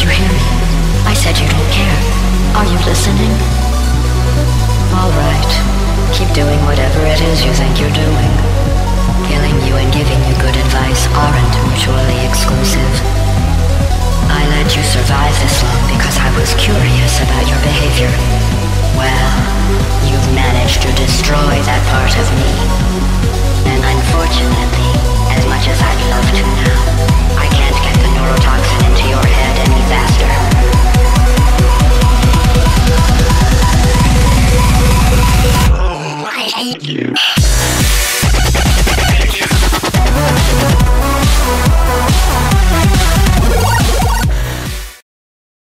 You hear me? I said you don't care. Are you listening? All right. Keep doing whatever it is you think you're doing. Killing you and giving you good advice aren't mutually exclusive. I let you survive this long because I was curious about your behavior. you.